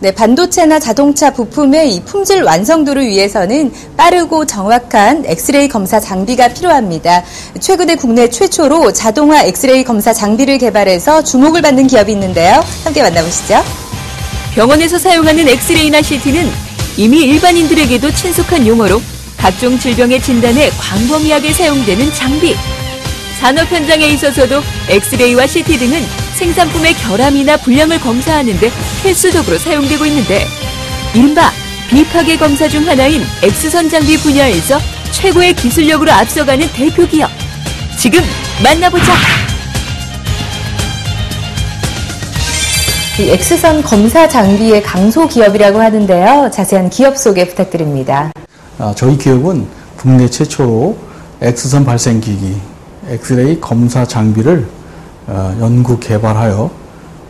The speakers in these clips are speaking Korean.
네, 반도체나 자동차 부품의 이 품질 완성도를 위해서는 빠르고 정확한 엑스레이 검사 장비가 필요합니다. 최근에 국내 최초로 자동화 엑스레이 검사 장비를 개발해서 주목을 받는 기업이 있는데요. 함께 만나보시죠. 병원에서 사용하는 엑스레이나 CT는 이미 일반인들에게도 친숙한 용어로 각종 질병의 진단에 광범위하게 사용되는 장비. 산업 현장에 있어서도 엑스레이와 CT 등은 생산품의 결함이나 불량을 검사하는 데 필수적으로 사용되고 있는데 이른바 비파괴 검사 중 하나인 엑스선 장비 분야에서 최고의 기술력으로 앞서가는 대표 기업. 지금 만나보자. 이 엑스선 검사 장비의 강소 기업이라고 하는데요. 자세한 기업 소개 부탁드립니다. 아, 저희 기업은 국내 최초로 엑스선 발생기기, 엑스레이 검사 장비를 어, 연구 개발하여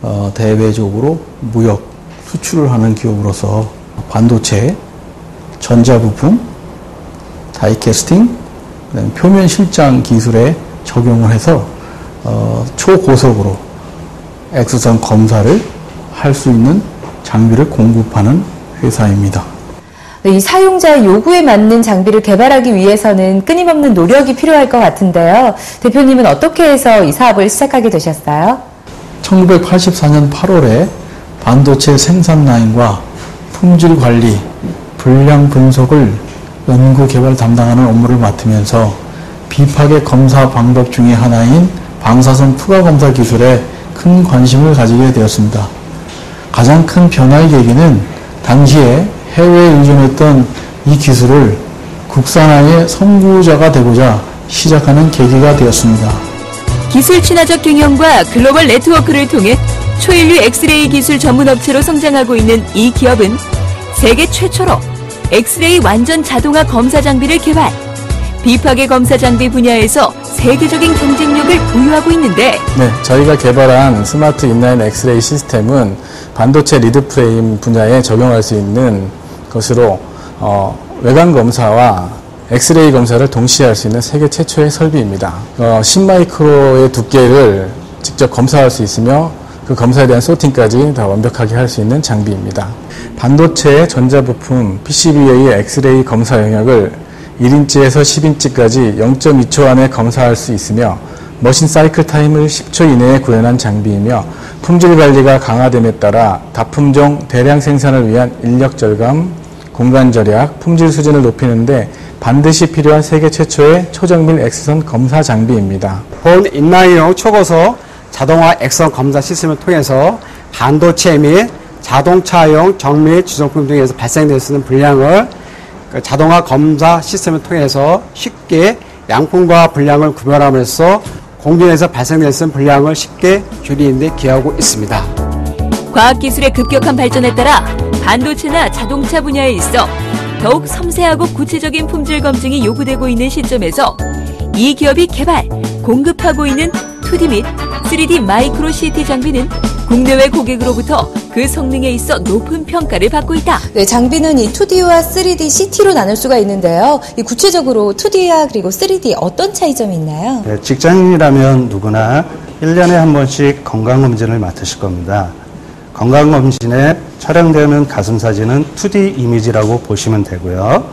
어, 대외적으로 무역 수출을 하는 기업으로서 반도체, 전자부품, 다이캐스팅, 표면 실장 기술에 적용을 해서 어, 초고속으로 엑스선 검사를 할 수 있는 장비를 공급하는 회사입니다. 이 사용자 요구에 맞는 장비를 개발하기 위해서는 끊임없는 노력이 필요할 것 같은데요. 대표님은 어떻게 해서 이 사업을 시작하게 되셨어요? 1984년 8월에 반도체 생산 라인과 품질 관리, 불량 분석을 연구 개발 담당하는 업무를 맡으면서 비파괴 검사 방법 중의 하나인 방사선 투과 검사 기술에 큰 관심을 가지게 되었습니다. 가장 큰 변화의 계기는 당시에 해외에 의존했던 이 기술을 국산화의 선구자가 되고자 시작하는 계기가 되었습니다. 기술 친화적 경영과 글로벌 네트워크를 통해 초일류 엑스레이 기술 전문 업체로 성장하고 있는 이 기업은 세계 최초로 엑스레이 완전 자동화 검사 장비를 개발, 비파괴 검사 장비 분야에서 세계적인 경쟁력을 보유하고 있는데 네, 저희가 개발한 스마트 inline 엑스레이 시스템은 반도체 lead frame 분야에 적용할 수 있는 것으로 어, 외관 검사와 엑스레이 검사를 동시에 할 수 있는 세계 최초의 설비입니다. 어, 10마이크로의 두께를 직접 검사할 수 있으며 그 검사에 대한 sorting까지 다 완벽하게 할 수 있는 장비입니다. 반도체 전자부품 PCB의 엑스레이 검사 영역을 1인치에서 10인치까지 0.2초 안에 검사할 수 있으며 machine cycle time을 10초 이내에 구현한 장비이며 품질 관리가 강화됨에 따라 다품종 대량 생산을 위한 인력 절감, 공간 절약, 품질 수준을 높이는데 반드시 필요한 세계 최초의 초정밀 엑스선 검사 장비입니다. 본 인라인형 초고속 자동화 엑선 검사 시스템을 통해서 반도체 및 자동차용 정밀 주정품 등에서 발생될 수 있는 불량을 그 자동화 검사 시스템을 통해서 쉽게 양품과 불량을 구별함으로써 공중에서 발생될 수 있는 불량을 쉽게 줄이는 데 기여하고 있습니다. 과학기술의 급격한 발전에 따라 반도체나 자동차 분야에 있어 더욱 섬세하고 구체적인 품질 검증이 요구되고 있는 시점에서 이 기업이 개발, 공급하고 있는 2D 및 3D 마이크로 CT 장비는 국내외 고객으로부터 그 성능에 있어 높은 평가를 받고 있다. 네, 장비는 이 2D와 3D, CT로 나눌 수가 있는데요. 구체적으로 2D와 그리고 3D 어떤 차이점이 있나요? 네, 직장인이라면 누구나 1년에 한 번씩 건강검진을 맡으실 겁니다. 건강검진에 촬영되는 가슴 사진은 2D 이미지라고 보시면 되고요.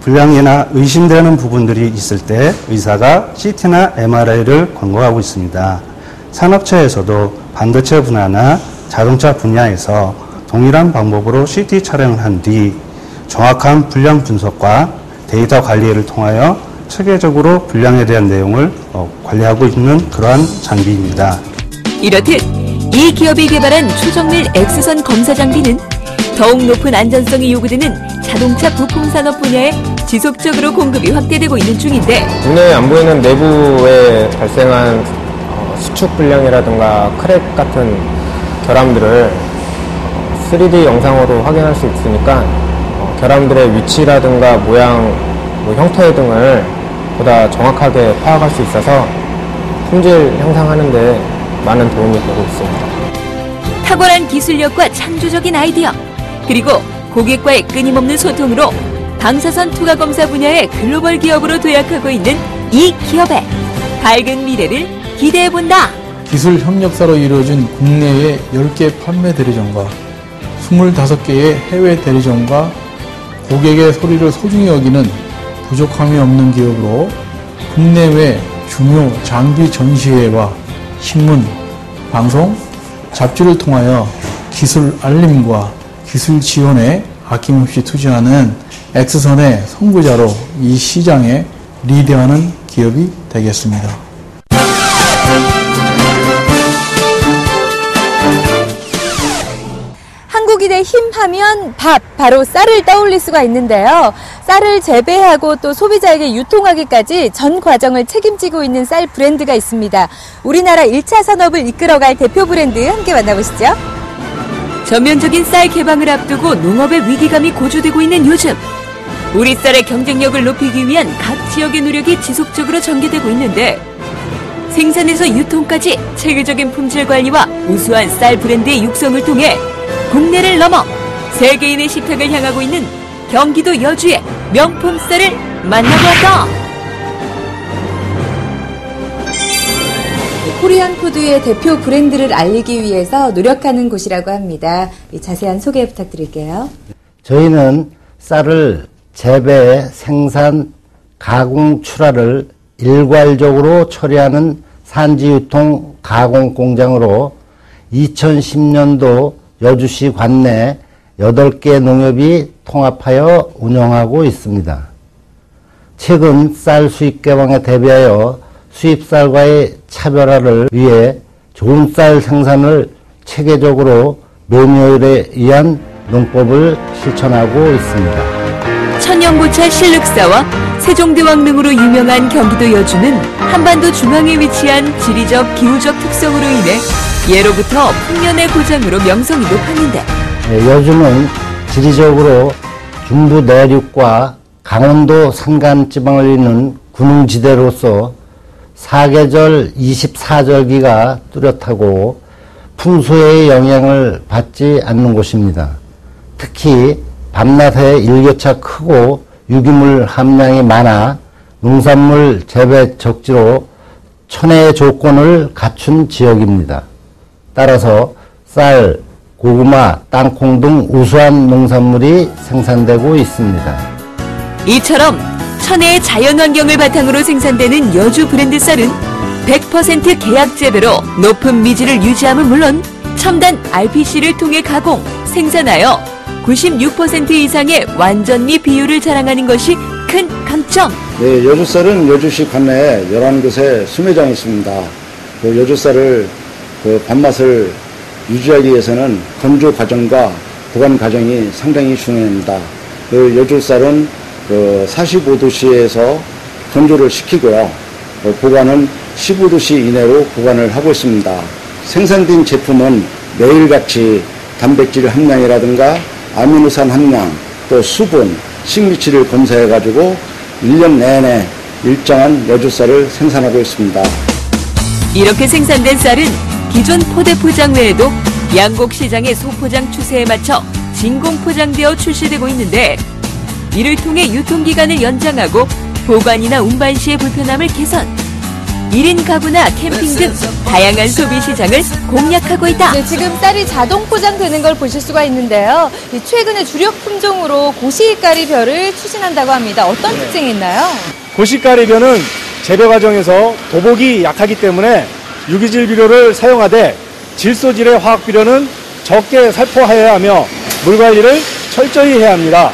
불량이나 의심되는 부분들이 있을 때 의사가 CT나 MRI를 권고하고 있습니다. 산업체에서도 반도체 분야나 자동차 분야에서 동일한 방법으로 CT 촬영을 한 뒤 정확한 불량 분석과 데이터 관리를 통하여 체계적으로 불량에 대한 내용을 어, 관리하고 있는 그러한 장비입니다. 이렇듯 이 기업이 개발한 초정밀 X선 검사 장비는 더욱 높은 안전성이 요구되는 자동차 부품 산업 분야에 지속적으로 공급이 확대되고 있는 중인데 눈에 안 보이는 내부에 발생한 어, 수축 불량이라든가 crack 같은 결함들을 3D 영상으로 확인할 수 있으니까 어, 결함들의 위치라든가 모양, 뭐 형태 등을 보다 정확하게 파악할 수 있어서 품질 향상하는 데 많은 도움이 되고 있습니다. 탁월한 기술력과 창조적인 아이디어 그리고 고객과의 끊임없는 소통으로 방사선 투과 검사 분야의 글로벌 기업으로 도약하고 있는 이 기업의 밝은 미래를 기대해 본다. 기술 협력사로 이루어진 국내외 10개 판매 대리점과 25개의 해외 대리점과 고객의 소리를 소중히 여기는 부족함이 없는 기업으로 국내외 중요 장비 전시회와 신문, 방송, 잡지를 통하여 기술 알림과 기술 지원에 아낌없이 투자하는 X선의 선구자로 이 시장에 리드하는 기업이 되겠습니다. 한국인의 힘 하면 밥, 바로 쌀을 떠올릴 수가 있는데요. 쌀을 재배하고 또 소비자에게 유통하기까지 전 과정을 책임지고 있는 쌀 브랜드가 있습니다. 우리나라 1차 산업을 이끌어갈 대표 브랜드 함께 만나보시죠. 전면적인 쌀 개방을 앞두고 농업의 위기감이 고조되고 있는 요즘 우리 쌀의 경쟁력을 높이기 위한 각 지역의 노력이 지속적으로 전개되고 있는데 생산에서 유통까지 체계적인 품질 관리와 우수한 쌀 브랜드의 육성을 통해 국내를 넘어 세계인의 식탁을 향하고 있는 경기도 여주의 명품 쌀을 만나보았다. 코리안 푸드의 대표 브랜드를 알리기 위해서 노력하는 곳이라고 합니다. 자세한 소개 부탁드릴게요. 저희는 쌀을 재배, 생산, 가공, 출하를 일괄적으로 처리하는 산지 유통 가공 공장으로 2010년도 여주시 관내 8개 농협이 통합하여 운영하고 있습니다. 최근 쌀 수입 개방에 대비하여 수입쌀과의 차별화를 위해 좋은 쌀 생산을 체계적으로 매뉴얼에 의한 농법을 실천하고 있습니다. 천년고찰 실륵사와 세종대왕릉으로 유명한 경기도 여주는 한반도 중앙에 위치한 지리적 기후적 특성으로 인해 예로부터 풍년의 고장으로 명성이 높았는데 네, 여주는 지리적으로 중부 내륙과 강원도 산간 지방을 잇는 군웅지대로서 사계절 24절기가 뚜렷하고 풍수의 영향을 받지 않는 곳입니다. 특히 밤낮에 일교차 크고 유기물 함량이 많아 농산물 재배 적지로 천혜의 조건을 갖춘 지역입니다. 따라서 쌀, 고구마, 땅콩 등 우수한 농산물이 생산되고 있습니다. 이처럼 천혜의 자연환경을 바탕으로 생산되는 여주 브랜드 쌀은 100% 계약 재배로 높은 미질을 유지함은 물론 첨단 RPC를 통해 가공, 생산하여 96% 이상의 완전미 비율을 자랑하는 것이 큰 강점. 네, 여주쌀은 여주시 관내에 11곳에 수매장이 있습니다. 그 여주쌀을 그 밥맛을 유지하기 위해서는 건조 과정과 보관 과정이 상당히 중요합니다. 그 여주쌀은 그 45도씨에서 건조를 시키고요. 그 보관은 15도씨 이내로 보관을 하고 있습니다. 생산된 제품은 매일같이 단백질 함량이라든가 아미노산 함량, 또 수분, 식미치를 검사해가지고 1년 내내 일정한 여주쌀을 생산하고 있습니다. 이렇게 생산된 쌀은 기존 포대 포장 외에도 양곡 시장의 소포장 추세에 맞춰 진공 포장되어 출시되고 있는데 이를 통해 유통기간을 연장하고 보관이나 운반 시의 불편함을 개선, 1인 가구나 캠핑 등 다양한 소비 시장을 공략하고 있다. 네, 지금 쌀이 자동 포장되는 걸 보실 수가 있는데요. 최근에 주력 품종으로 고시가리벼를 추진한다고 합니다. 어떤 특징이 있나요? 고시가리벼는 재배 과정에서 도복이 약하기 때문에 유기질 비료를 사용하되 질소질의 화학 비료는 적게 살포하여야 하며 물 관리를 철저히 해야 합니다.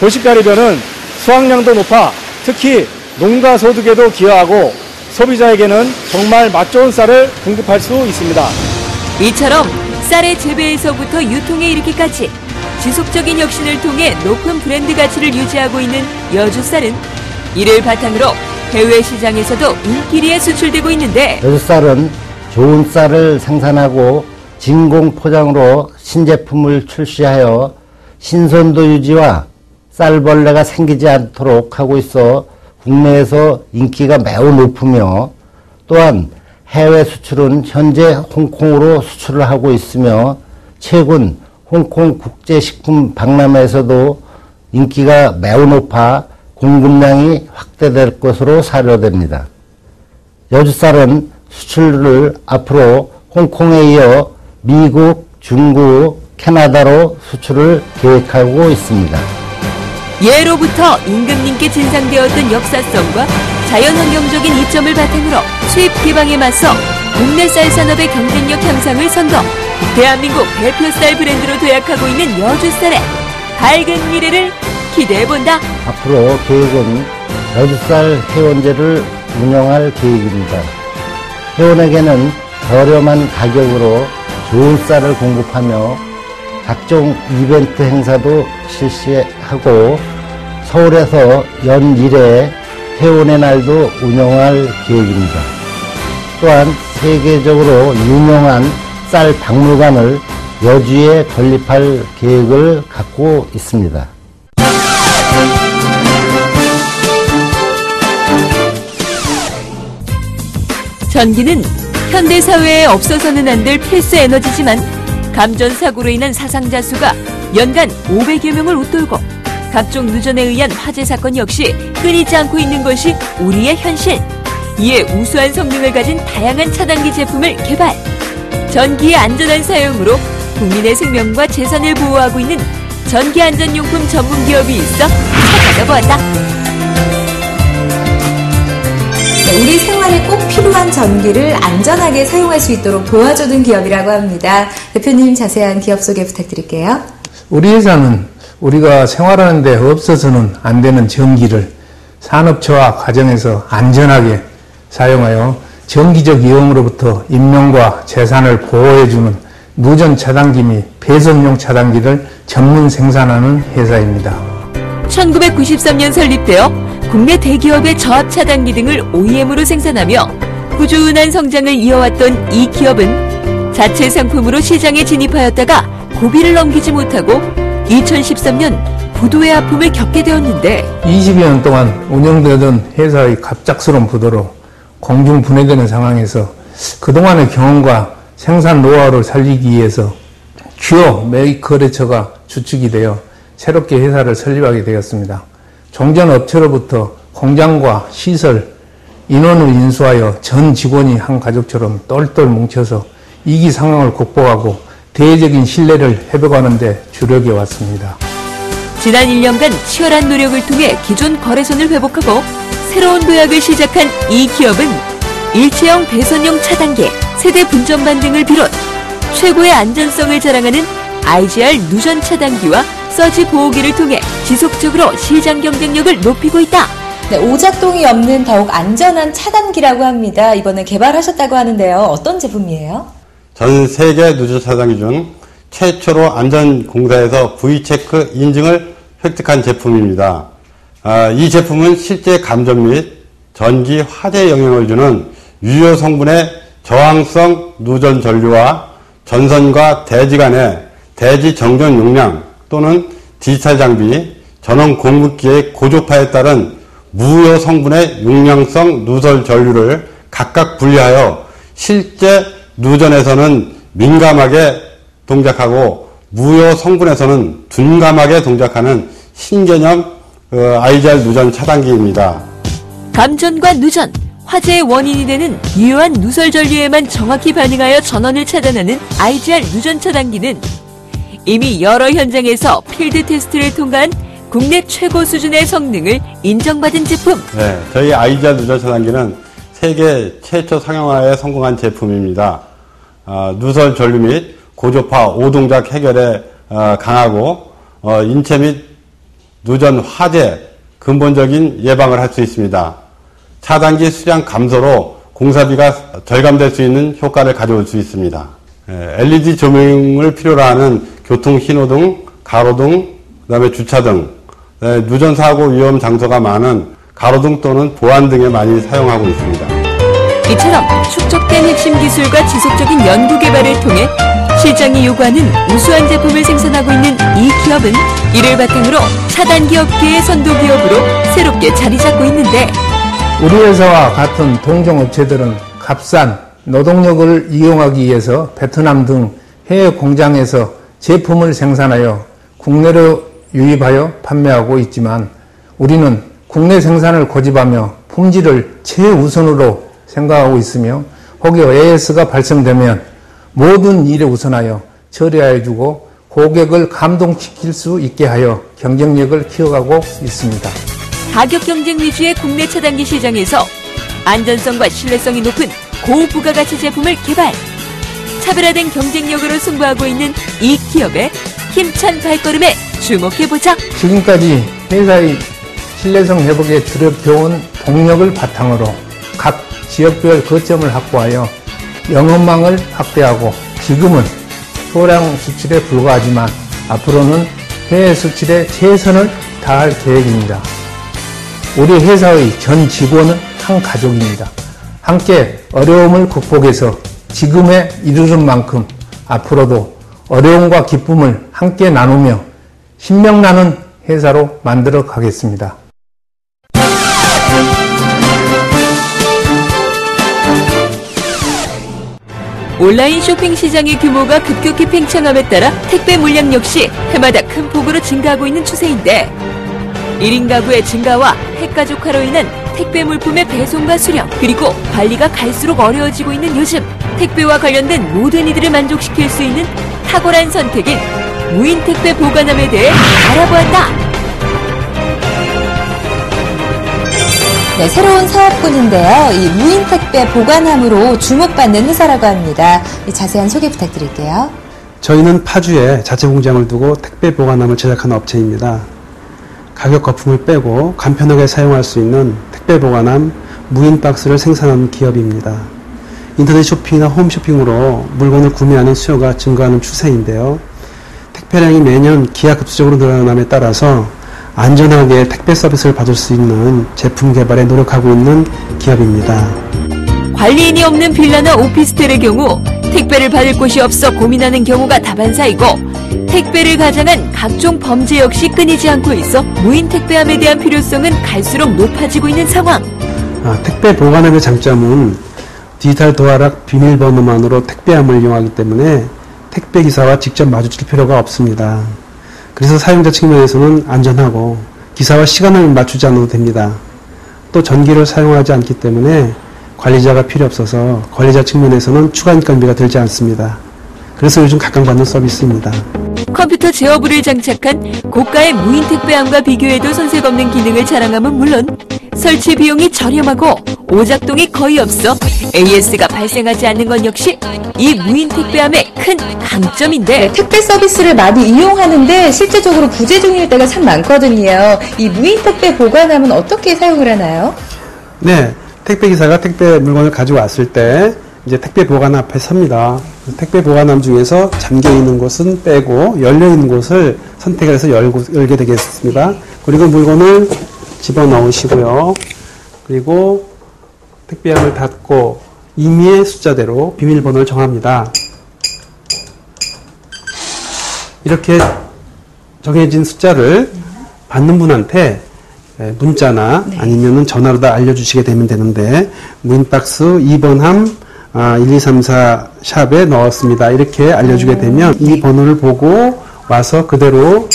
고시가리벼는 수확량도 높아 특히 농가 소득에도 기여하고 소비자에게는 정말 맛 좋은 쌀을 공급할 수 있습니다. 이처럼 쌀의 재배에서부터 유통에 이르기까지 지속적인 혁신을 통해 높은 브랜드 가치를 유지하고 있는 여주쌀은 이를 바탕으로 해외 시장에서도 인기리에 수출되고 있는데 여주쌀은 좋은 쌀을 생산하고 진공 포장으로 신제품을 출시하여 신선도 유지와 쌀벌레가 생기지 않도록 하고 있어 국내에서 인기가 매우 높으며 또한 해외 수출은 현재 홍콩으로 수출을 하고 있으며 최근 홍콩 국제식품 박람회에서도 인기가 매우 높아 공급량이 확대될 것으로 사료됩니다. 여주쌀은 수출을 앞으로 홍콩에 이어 미국, 중국, 캐나다로 수출을 계획하고 있습니다. 예로부터 임금님께 진상되었던 역사성과 자연환경적인 이점을 바탕으로 수입 기방에 맞서 국내 쌀 산업의 경쟁력 향상을 선도, 대한민국 대표 쌀 브랜드로 도약하고 있는 여주쌀의 밝은 미래를 기대해본다. 앞으로 계획은 여주쌀 회원제를 운영할 계획입니다. 회원에게는 저렴한 가격으로 좋은 쌀을 공급하며 각종 이벤트 행사도 실시하고 서울에서 연 1회 회원의 날도 운영할 계획입니다. 또한 세계적으로 유명한 쌀 박물관을 여주에 건립할 계획을 갖고 있습니다. 전기는 현대 사회에 없어서는 안 될 필수 에너지지만 감전 사고로 인한 사상자 수가 연간 500여 명을 웃돌고 각종 누전에 의한 화재 사건 역시 끊이지 않고 있는 것이 우리의 현실. 이에 우수한 성능을 가진 다양한 차단기 제품을 개발. 전기의 안전한 사용으로 국민의 생명과 재산을 보호하고 있는 전기안전용품 전문 기업이 있어 찾아가 보았다. 네, 우리 생활에 꼭 필요한 전기를 안전하게 사용할 수 있도록 도와주는 기업이라고 합니다. 대표님 자세한 기업 소개 부탁드릴게요. 우리 회사는 우리가 생활하는데 없어서는 안 되는 전기를 산업체와 가정에서 안전하게 사용하여 정기적 이용으로부터 인명과 재산을 보호해주는 누전 차단기 및 배선용 차단기를 전문 생산하는 회사입니다. 1993년 설립되어 국내 대기업의 저압 차단기 등을 OEM으로 생산하며 꾸준한 성장을 이어왔던 이 기업은 자체 상품으로 시장에 진입하였다가 고비를 넘기지 못하고 2013년 부도의 아픔을 겪게 되었는데 20여 년 동안 운영되던 회사의 갑작스러운 부도로 공중 분해되는 상황에서 그동안의 경험과 생산 노하우를 살리기 위해서 주요 매입 거래처가 주축이 되어 새롭게 회사를 설립하게 되었습니다. 종전 업체로부터 공장과 시설, 인원을 인수하여 전 직원이 한 가족처럼 똘똘 뭉쳐서 위기 상황을 극복하고 대외적인 신뢰를 회복하는 데 주력해 왔습니다. 지난 1년간 치열한 노력을 통해 기존 거래선을 회복하고 새로운 도약을 시작한 이 기업은 일체형 배선용 차단기, 세대 분전반 등을 비롯 최고의 안전성을 자랑하는 IGR 누전 차단기와 서지 보호기를 통해 지속적으로 시장 경쟁력을 높이고 있다. 네, 오작동이 없는 더욱 안전한 차단기라고 합니다. 이번에 개발하셨다고 하는데요. 어떤 제품이에요? 전 세계 누전 차단기 중 최초로 안전공사에서 V체크 인증을 획득한 제품입니다. 아, 이 제품은 실제 감전 및 전기 화재 영향을 주는 유효 성분의 저항성 누전 전류와 전선과 대지 간의 대지 정전 용량 또는 디지털 장비, 전원 공급기의 고조파에 따른 무효 성분의 용량성 누설 전류를 각각 분리하여 실제 누전에서는 민감하게 동작하고 무효 성분에서는 둔감하게 동작하는 신개념 어, IGR 누전 차단기입니다. 감전과 누전, 화재의 원인이 되는 유효한 누설 전류에만 정확히 반응하여 전원을 차단하는 IGR 누전 차단기는 이미 여러 현장에서 필드 테스트를 통과한 국내 최고 수준의 성능을 인정받은 제품. 네, 저희 IGR 누전 차단기는 세계 최초 상용화에 성공한 제품입니다. 어, 누설 전류 및 고조파 오동작 해결에 어, 강하고 어, 인체 및 누전 화재 근본적인 예방을 할 수 있습니다. 차단기 수량 감소로 공사비가 절감될 수 있는 효과를 가져올 수 있습니다. LED 조명을 필요로 하는 교통 신호등, 가로등, 그다음에 주차등, 누전 사고 위험 장소가 많은 가로등 또는 보안 등에 많이 사용하고 있습니다. 이처럼 축적된 핵심 기술과 지속적인 연구 개발을 통해 시장이 요구하는 우수한 제품을 생산하고 있는 이 기업은 이를 바탕으로 차단기 업계의 선도 기업으로 새롭게 자리 잡고 있는데 우리 회사와 같은 동종 업체들은 값싼 노동력을 이용하기 위해서 베트남 등 해외 공장에서 제품을 생산하여 국내로 유입하여 판매하고 있지만 우리는 국내 생산을 고집하며 품질을 최우선으로 생각하고 있으며 혹여 AS가 발생되면 모든 일에 우선하여 처리하여 주고 고객을 감동시킬 수 있게 하여 경쟁력을 키워가고 있습니다. 가격 경쟁 위주의 국내 차단기 시장에서 안전성과 신뢰성이 높은 고부가가치 제품을 개발. 차별화된 경쟁력으로 승부하고 있는 이 기업의 힘찬 발걸음에 주목해보자. 지금까지 회사의 신뢰성 회복에 주력해온 동력을 바탕으로 각 지역별 거점을 확보하여 영업망을 확대하고 지금은 소량 수출에 불과하지만 앞으로는 해외 수출에 최선을 다할 계획입니다. 우리 회사의 전 직원은 한 가족입니다. 함께 어려움을 극복해서 지금에 이르는 만큼 앞으로도 어려움과 기쁨을 함께 나누며 신명나는 회사로 만들어 가겠습니다. 온라인 쇼핑 시장의 규모가 급격히 팽창함에 따라 택배 물량 역시 해마다 큰 폭으로 증가하고 있는 추세인데 1인 가구의 증가와 핵가족화로 인한 택배 물품의 배송과 수령 그리고 관리가 갈수록 어려워지고 있는 요즘 택배와 관련된 모든 이들을 만족시킬 수 있는 탁월한 선택인 무인 택배 보관함에 대해 알아보았다. 네, 새로운 사업군인데요. 이 무인 택배 보관함으로 주목받는 회사라고 합니다. 이 자세한 소개 부탁드릴게요. 저희는 파주에 자체 공장을 두고 택배 보관함을 제작하는 업체입니다. 가격 거품을 빼고 간편하게 사용할 수 있는 택배 보관함 무인 박스를 생산하는 기업입니다. 인터넷 쇼핑이나 홈쇼핑으로 물건을 구매하는 수요가 증가하는 추세인데요. 택배량이 매년 기하급수적으로 늘어남에 따라서 안전하게 택배 서비스를 받을 수 있는 제품 개발에 노력하고 있는 기업입니다. 관리인이 없는 빌라나 오피스텔의 경우 택배를 받을 곳이 없어 고민하는 경우가 다반사이고 택배를 가장한 각종 범죄 역시 끊이지 않고 있어 무인 택배함에 대한 필요성은 갈수록 높아지고 있는 상황. 아, 택배 보관함의 장점은 디지털 도어락 비밀번호만으로 택배함을 이용하기 때문에 택배 기사와 직접 마주칠 필요가 없습니다. 그래서 사용자 측면에서는 안전하고 기사와 시간을 맞추지 않아도 됩니다. 또 전기를 사용하지 않기 때문에 관리자가 필요 없어서 관리자 측면에서는 추가 인건비가 들지 않습니다. 그래서 요즘 각광받는 서비스입니다. 컴퓨터 제어부를 장착한 고가의 무인 택배함과 비교해도 손색 없는 기능을 자랑함은 물론 설치 비용이 저렴하고 오작동이 거의 없어 AS가 발생하지 않는 건 역시 이 무인 택배함의 큰 강점인데 네, 택배 서비스를 많이 이용하는데 실제적으로 부재 중일 때가 참 많거든요. 이 무인 택배 보관함은 어떻게 사용을 하나요? 네, 택배 기사가 택배 물건을 가지고 왔을 때 이제 택배 보관함 앞에 섭니다. 택배 보관함 중에서 잠겨 있는 곳은 빼고 열려 있는 곳을 선택해서 열고, 열게 되겠습니다. 그리고 물건을 집어 넣으시고요. 그리고 택배함을 닫고 임의의 숫자대로 비밀번호를 정합니다. 이렇게 정해진 숫자를 받는 분한테 문자나 아니면은 전화로 다 알려주시게 되면 되는데 무인박스 2번 함 아, 1234 샵에 넣었습니다. 이렇게 알려주게 되면 이 번호를 보고 와서 그대로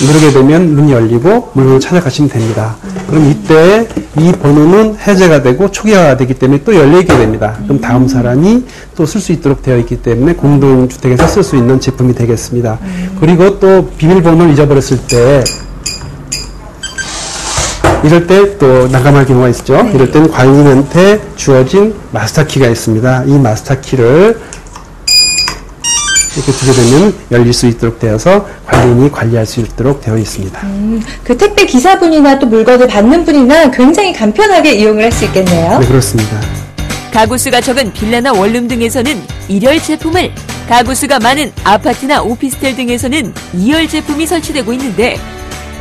누르게 되면 문이 열리고 물건을 찾아가시면 됩니다. 그럼 이때 이 번호는 해제가 되고 초기화가 되기 때문에 또 열리게 됩니다. 그럼 다음 사람이 또 쓸 수 있도록 되어 있기 때문에 공동주택에서 쓸 수 있는 제품이 되겠습니다. 그리고 또 비밀번호를 잊어버렸을 때 이럴 때 또 난감할 경우가 있죠. 네. 이럴 때는 관리인한테 주어진 마스터 키가 있습니다. 이 마스터 키를 이렇게 두게 되면 열릴 수 있도록 되어서 관리인이 관리할 수 있도록 되어 있습니다. 음, 그 택배 기사분이나 또 물건을 받는 분이나 굉장히 간편하게 이용을 할 수 있겠네요. 네, 그렇습니다. 가구 수가 적은 빌라나 원룸 등에서는 1열 제품을 가구 수가 많은 아파트나 오피스텔 등에서는 2열 제품이 설치되고 있는데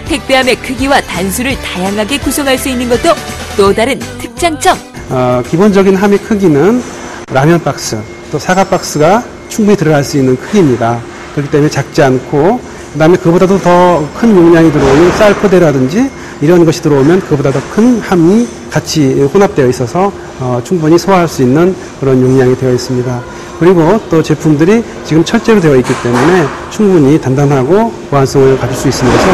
택배함의 크기와 단수를 다양하게 구성할 수 있는 것도 또 다른 특장점. 어, 기본적인 함의 크기는 라면 박스, 또 사과 박스가 충분히 들어갈 수 있는 크기입니다. 그렇기 때문에 작지 않고, 그 다음에 그보다도 더 큰 용량이 들어오는 쌀 포대라든지 이런 것이 들어오면 그보다 더 큰 함이 같이 혼합되어 있어서 어, 충분히 소화할 수 있는 그런 용량이 되어 있습니다. 그리고 또 제품들이 지금 철제로 되어 있기 때문에 충분히 단단하고 보안성을 가질 수 있으면서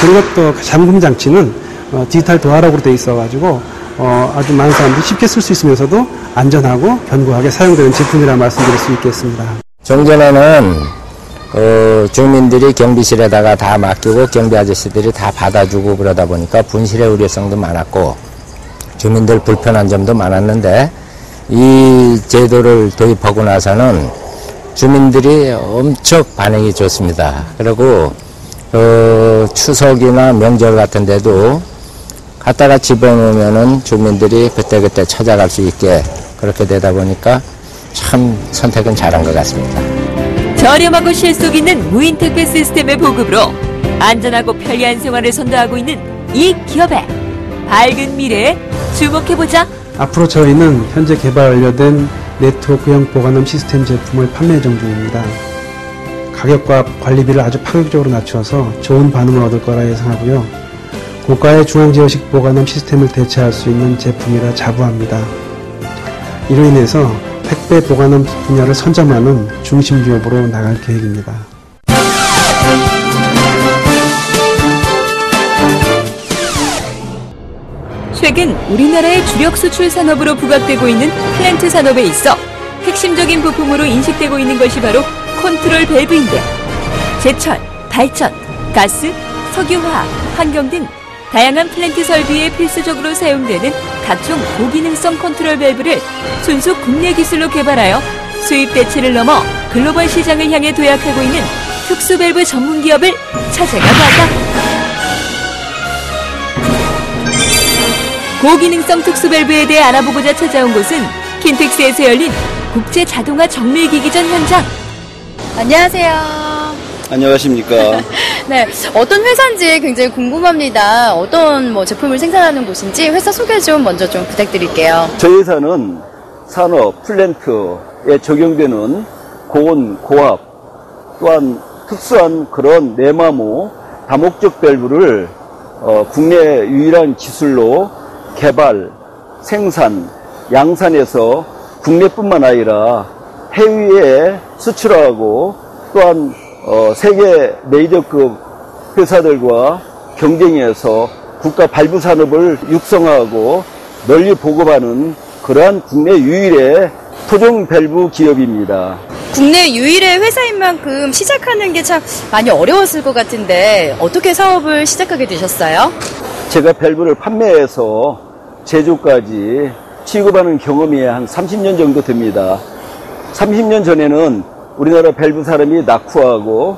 그리고 또 잠금 장치는 어, 디지털 도어락으로 되어 있어 가지고 어, 아주 많은 사람들이 쉽게 쓸 수 있으면서도 안전하고 견고하게 사용되는 제품이라 말씀드릴 수 있겠습니다. 종전에는 어, 주민들이 경비실에다가 다 맡기고 경비 아저씨들이 다 받아주고 그러다 보니까 분실의 우려성도 많았고 주민들 불편한 점도 많았는데 이 제도를 도입하고 나서는 주민들이 엄청 반응이 좋습니다. 그리고 어, 추석이나 명절 같은 데도 갖다가 집어넣으면은 주민들이 그때그때 찾아갈 수 있게 그렇게 되다 보니까 참 선택은 잘한 것 같습니다. 저렴하고 실속 있는 무인 택배 시스템의 보급으로 안전하고 편리한 생활을 선도하고 있는 이 기업의 밝은 미래에 주목해보자. 앞으로 저희는 현재 개발 완료된 네트워크형 보관함 시스템 제품을 판매 예정 중입니다. 가격과 관리비를 아주 파격적으로 낮춰서 좋은 반응을 얻을 거라 예상하고요. 고가의 중앙제어식 보관함 시스템을 대체할 수 있는 제품이라 자부합니다. 이로 인해서 택배 보관함 분야를 선점하는 중심 기업으로 나갈 계획입니다. 최근 우리나라의 주력 수출 산업으로 부각되고 있는 플랜트 산업에 있어 핵심적인 부품으로 인식되고 있는 것이 바로 컨트롤 밸브인데 제철, 발전, 가스, 석유화학, 환경 등 다양한 플랜트 설비에 필수적으로 사용되는 각종 고기능성 컨트롤 밸브를 순수 국내 기술로 개발하여 수입 대체를 넘어 글로벌 시장을 향해 도약하고 있는 특수 밸브 전문 기업을 찾아가 봤다. 고기능성 특수 밸브에 대해 알아보고자 찾아온 곳은 킨텍스에서 열린 국제 자동화 정밀기기전 현장. 안녕하세요. 안녕하십니까. 네, 어떤 회사인지 굉장히 궁금합니다. 어떤 뭐 제품을 생산하는 곳인지 회사 소개 좀 먼저 좀 부탁드릴게요. 저희 회사는 산업 플랜트에 적용되는 고온, 고압, 또한 특수한 그런 내마모 다목적 밸브를 어, 국내 유일한 기술로 개발, 생산, 양산해서 국내뿐만 아니라 해외에 수출하고 또한 어, 세계 메이저급 회사들과 경쟁해서 국가 발부 산업을 육성하고 널리 보급하는 그러한 국내 유일의 토종 밸브 기업입니다. 국내 유일의 회사인 만큼 시작하는 게 참 많이 어려웠을 것 같은데 어떻게 사업을 시작하게 되셨어요? 제가 밸브를 판매해서 제조까지 취급하는 경험이 한 30년 정도 됩니다. 30년 전에는 우리나라 밸브 사람이 낙후하고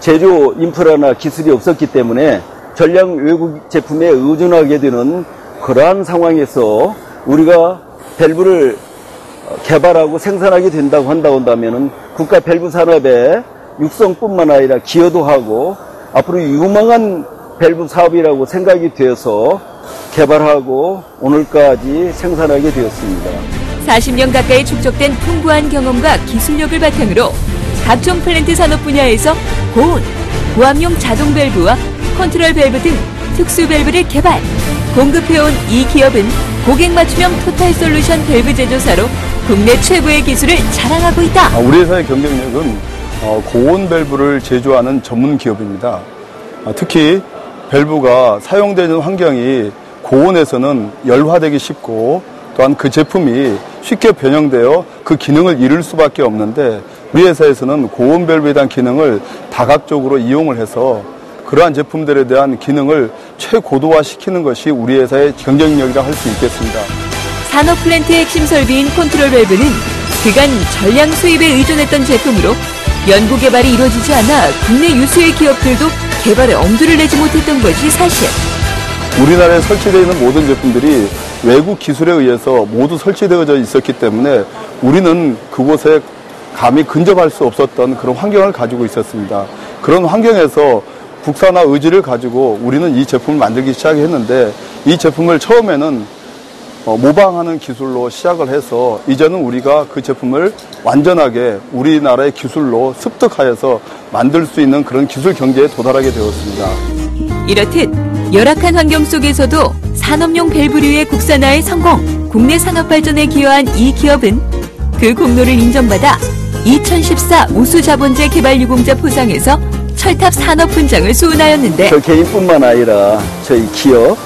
제조 인프라나 기술이 없었기 때문에 전량 외국 제품에 의존하게 되는 그러한 상황에서 우리가 밸브를 개발하고 생산하게 된다고 한다고 한다면은 국가 밸브 산업의 육성뿐만 아니라 기여도 하고 앞으로 유망한 밸브 사업이라고 생각이 되어서 개발하고 오늘까지 생산하게 되었습니다. 40년 가까이 축적된 풍부한 경험과 기술력을 바탕으로 각종 플랜트 산업 분야에서 고온, 고압용 자동 밸브와 컨트롤 밸브 등 특수 밸브를 개발, 공급해온 이 기업은 고객 맞춤형 total solution 밸브 제조사로 국내 최고의 기술을 자랑하고 있다. 아, 우리 회사의 경쟁력은 어, 고온 밸브를 제조하는 전문 기업입니다. 아, 특히 밸브가 사용되는 환경이 고온에서는 열화되기 쉽고 또한 그 제품이 쉽게 변형되어 그 기능을 잃을 수밖에 없는데 우리 회사에서는 고온 밸브에 대한 기능을 다각적으로 이용을 해서 그러한 제품들에 대한 기능을 최고도화 시키는 것이 우리 회사의 경쟁력이라 할 수 있겠습니다. 산업 플랜트의 핵심 설비인 컨트롤 밸브는 그간 전량 수입에 의존했던 제품으로 연구 개발이 이루어지지 않아 국내 유수의 기업들도 개발에 엄두를 내지 못했던 것이 사실. 우리나라에 설치되어 있는 모든 제품들이 외국 기술에 의해서 모두 설치되어져 있었기 때문에 우리는 그곳에 감히 근접할 수 없었던 그런 환경을 가지고 있었습니다. 그런 환경에서 국산화 의지를 가지고 우리는 이 제품을 만들기 시작했는데 이 제품을 처음에는 어, 모방하는 기술로 시작을 해서 이제는 우리가 그 제품을 완전하게 우리나라의 기술로 습득하여서 만들 수 있는 그런 기술 경제에 도달하게 되었습니다. 이렇듯 열악한 환경 속에서도 산업용 밸브류의 국산화에 성공, 국내 산업 발전에 기여한 이 기업은 그 공로를 인정받아 2014 우수자본제 개발유공자 포상에서 철탑 산업 훈장을 수운하였는데 저 개인뿐만 아니라 저희 기업,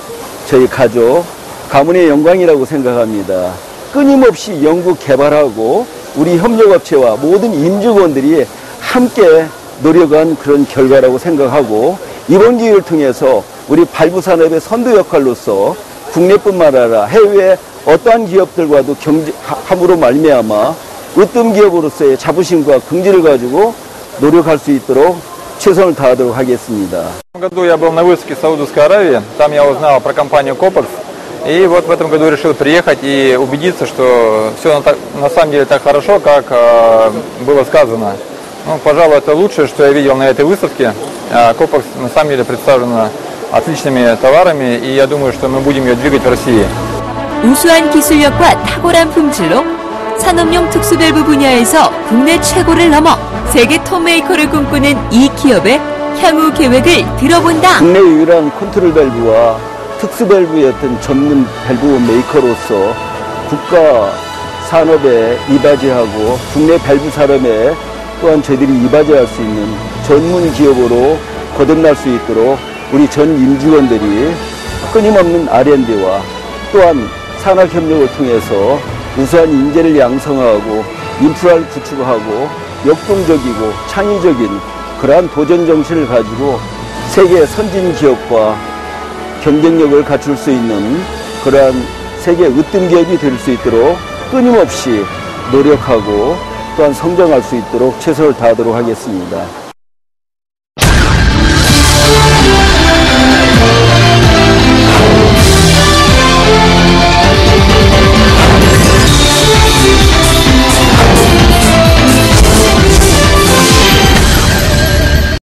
저희 가족, 가문의 영광이라고 생각합니다. 끊임없이 연구 개발하고 우리 협력업체와 모든 임직원들이 함께 노력한 그런 결과라고 생각하고 이번 기회를 통해서 우리 발부산업의 선도 역할로서 국내뿐만 아니라 해외 어떠한 기업들과도 경제함으로 말미암아 으뜸 기업으로서의 자부심과 긍지를 가지고 노력할 수 있도록 최선을 다하도록 하겠습니다. В этом году я был на выставке в Саудовской Аравии, там я узнал про компанию Copax, и вот в этом году решил приехать и убедиться, что все на, на самом деле так хорошо, как э, было сказано. Ну, пожалуй, это лучшее, что я видел на этой выставке. Э, Copax на самом деле представлена отличными товарами, и я думаю, что мы будем ее двигать в России. 우수한 기술력과 탁월한 품질로 산업용 특수밸브 분야에서 국내 최고를 넘어 세계 톱메이커를 꿈꾸는 이 기업의 향후 계획을 들어본다. 국내 유일한 컨트롤 밸브와 특수 밸브였던 전문 밸브 메이커로서 국가 산업에 이바지하고 국내 밸브 산업에 또한 저희들이 이바지할 수 있는 전문 기업으로 거듭날 수 있도록 우리 전 임직원들이 끊임없는 R&D와 또한 산학협력을 통해서 우수한 인재를 양성하고 인프라를 구축하고 역동적이고 창의적인 그러한 도전 정신을 가지고 세계 선진 기업과 경쟁력을 갖출 수 있는 그러한 세계 으뜸 기업이 될 수 있도록 끊임없이 노력하고 또한 성장할 수 있도록 최선을 다하도록 하겠습니다.